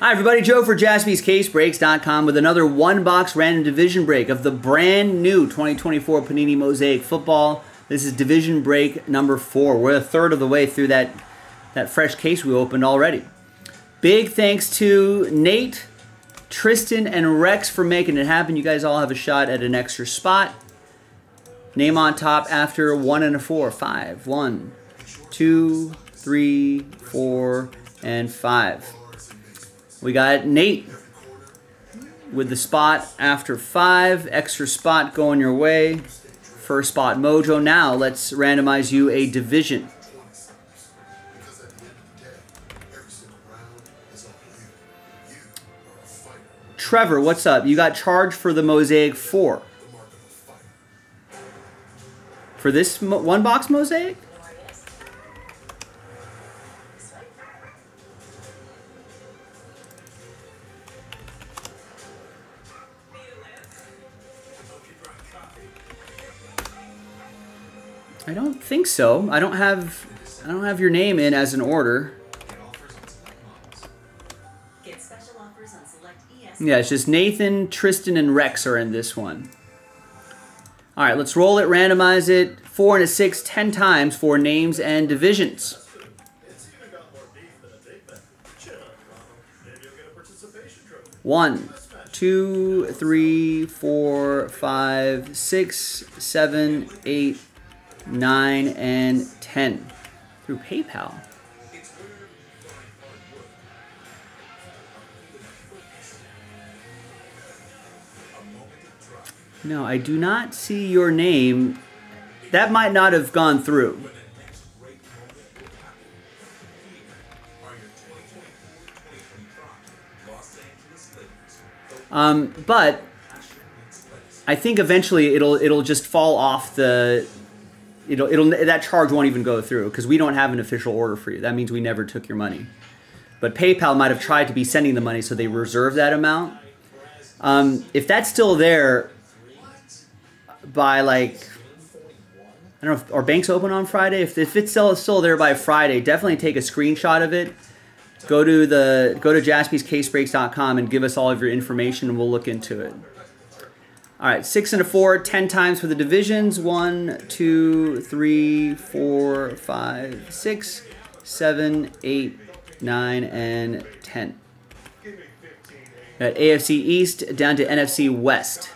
Hi, everybody. Joe for jaspyscasebreaks.com with another one box random division break of the brand new 2024 Panini Mosaic Football. This is division break number four. We're a third of the way through that, that fresh case we opened already. Big thanks to Nate, Tristan, and Rex for making it happen. You guys all have a shot at an extra spot. Name on top after one and a four. Five. One, two, three, four, and five. We got Nate with the spot after five. Extra spot going your way. First spot mojo. Now let's randomize you a division. Trevor, what's up? You got charged for the Mosaic 4. For this one box Mosaic? I don't think so. I don't have I don't have your name in as an order. Yeah, it's just Nathan, Tristan, and Rex are in this one. All right, let's roll it, randomize it. Four and a six, ten times for names and divisions. One, two, three, four, five, six, seven, eight, 9, and 10 through PayPal. No, I do not see your name. That might not have gone through. Um, but I think eventually it'll it'll just fall off the it'll it'll that charge won't even go through because we don't have an official order for you. That means we never took your money. But PayPal might have tried to be sending the money, so they reserve that amount. Um, if that's still there by like I don't know if bank's open on Friday. If, if it's still still there by Friday, definitely take a screenshot of it. Go to the go to jaspyscasebreaks.com and give us all of your information, and we'll look into it. All right, six and a four, ten times for the divisions. One, two, three, four, five, six, seven, eight, nine, and ten. At AFC East down to NFC West.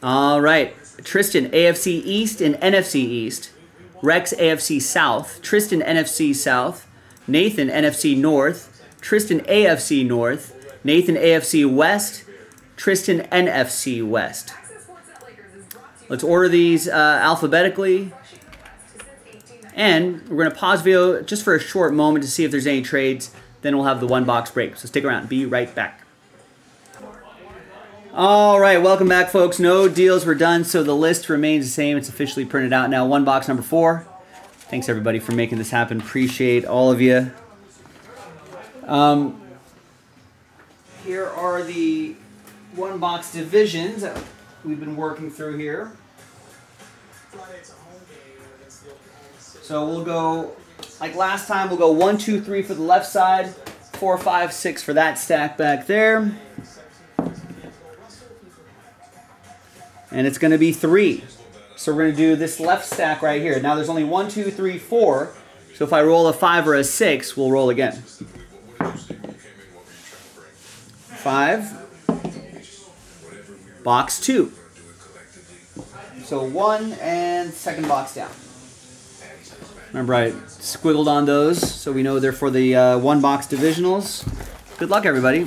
All right, Tristan, AFC East and NFC East. Rex AFC South, Tristan NFC South, Nathan NFC North, Tristan AFC North, Nathan AFC West, Tristan NFC West. Let's order these uh, alphabetically. And we're going to pause video just for a short moment to see if there's any trades. Then we'll have the one box break. So stick around. Be right back. All right, welcome back, folks. No deals were done, so the list remains the same. It's officially printed out now. One box number four. Thanks, everybody, for making this happen. Appreciate all of you. Um, here are the one box divisions that we've been working through here. So we'll go, like last time, we'll go one, two, three for the left side, four, five, six for that stack back there. And it's going to be three. So we're going to do this left stack right here. Now there's only one, two, three, four. So if I roll a five or a six, we'll roll again. Five. Box two. So one and second box down. Remember I squiggled on those so we know they're for the uh, one box divisionals. Good luck everybody.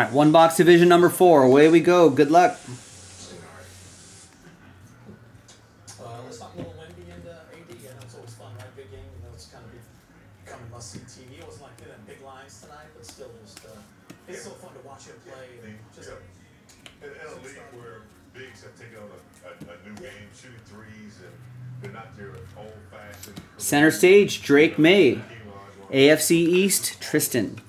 a, one box division number four. Away we go. Good luck. Center stage, Drake Maye. Key lines, one, AFC East, Tristan.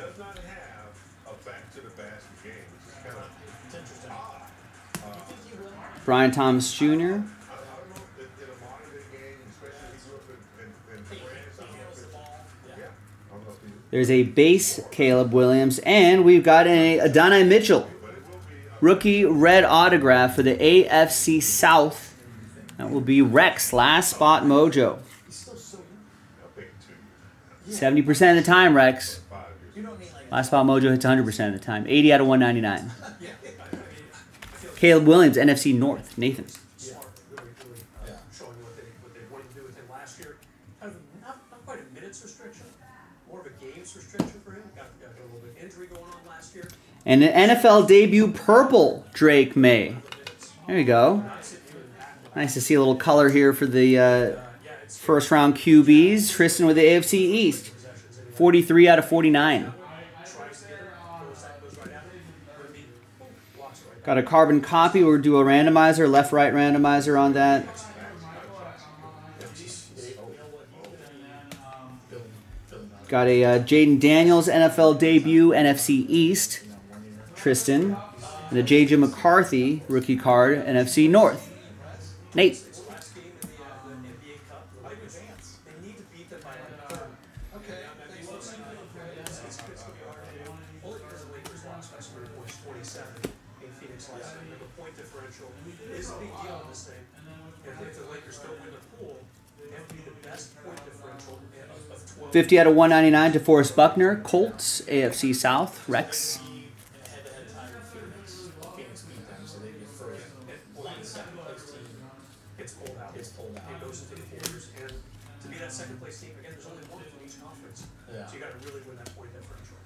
Does not have a back-to-the-basket game, which is kind of it's interesting. odd. You think he will? Brian Thomas Jr. The There's a base Caleb Williams, and we've got a Adonai Mitchell but it will be a rookie red autograph for the AFC South. That will be Rex, last spot mojo. He's still so young. I think two years, 70% of the time, Rex. Last spot mojo hits 100% of the time. 80 out of 199. yeah. I mean, I feel Caleb Williams, NFC North. Nathan. And an NFL debut purple Drake Maye. There you go. Nice to see a little color here for the uh, first round QBs. Tristan with the AFC East. Possessions anyway. 43 out of 49. Tries to get it, goes, that goes right at it. Would be, boom, blocks it right Got a carbon copy. We'll do a randomizer, left right randomizer on that. Got a uh, Jayden Daniels NFL debut, NFC East, Tristan. And a JJ McCarthy rookie card, NFC North. Nate. Points 27 in Phoenix last night. The point differential is a big deal in this thing. If, if the Lakers don't win the pool, they have to be the best point differential of, of 12. 50 out of 199 to Forrest Buckner. Colts, AFC South, Rex. head-to-head tie with Phoenix. Phoenix beat them, so they get first. And only the second place team gets pulled out. Gets pulled out. It goes into the quarters, and to be that second place team again, there's only one from each conference. Yeah. So you got to really win that point differential.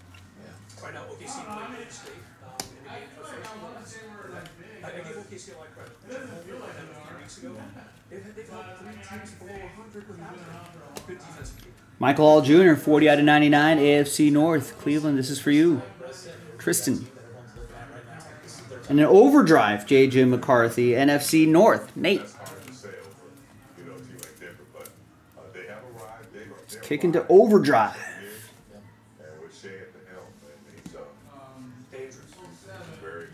Right now, OKC um, in the. I, OKC a lot of credit. Had a few weeks ago. They've, they've held three teams below 100 without them. Good defensive team. Michael Hall Jr., 40 out of 99, AFC North. Cleveland, this is for you. Tristan. And an overdrive, JJ McCarthy, NFC North. Nate. hard to sell for, you know, a team like Denver, but uh, they have arrived. They are they're Kick into arrived overdrive. here, And with Shea at the helm, and he's uh, dangerous. very exciting player. He's big as if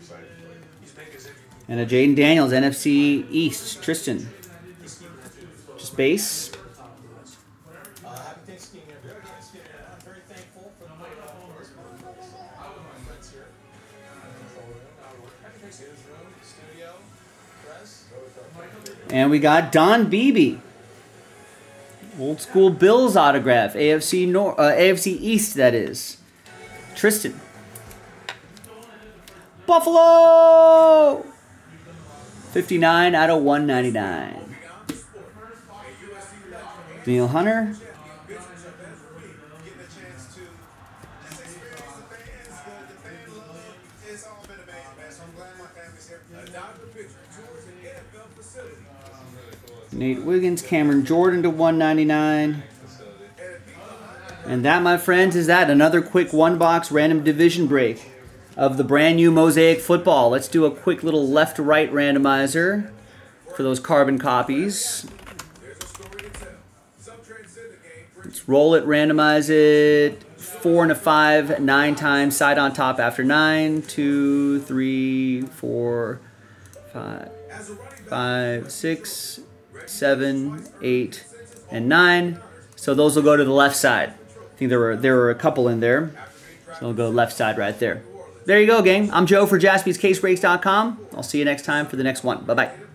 And a Jayden Daniels, NFC East. Tristan. Just base. And we got Don Beebe. Old school Bills autograph. AFC Nor- uh, AFC East, that is. Tristan. Buffalo! 59 out of 199. Neil Hunter. Nate Wiggins, Cameron Jordan to 199. And that, my friends, is that. Another quick one box random division break of the brand new Mosaic football. Let's do a quick little left right randomizer for those carbon copies. Let's roll it, randomize it. Four and a five, nine times, side on top after nine. Two, three, four, five. five, six, seven, eight, and nine. So those will go to the left side. I think there were there were a couple in there. So we'll go left side right there. There you go, gang. I'm Joe for jaspyscasebreaks.com. I'll see you next time for the next one. Bye bye.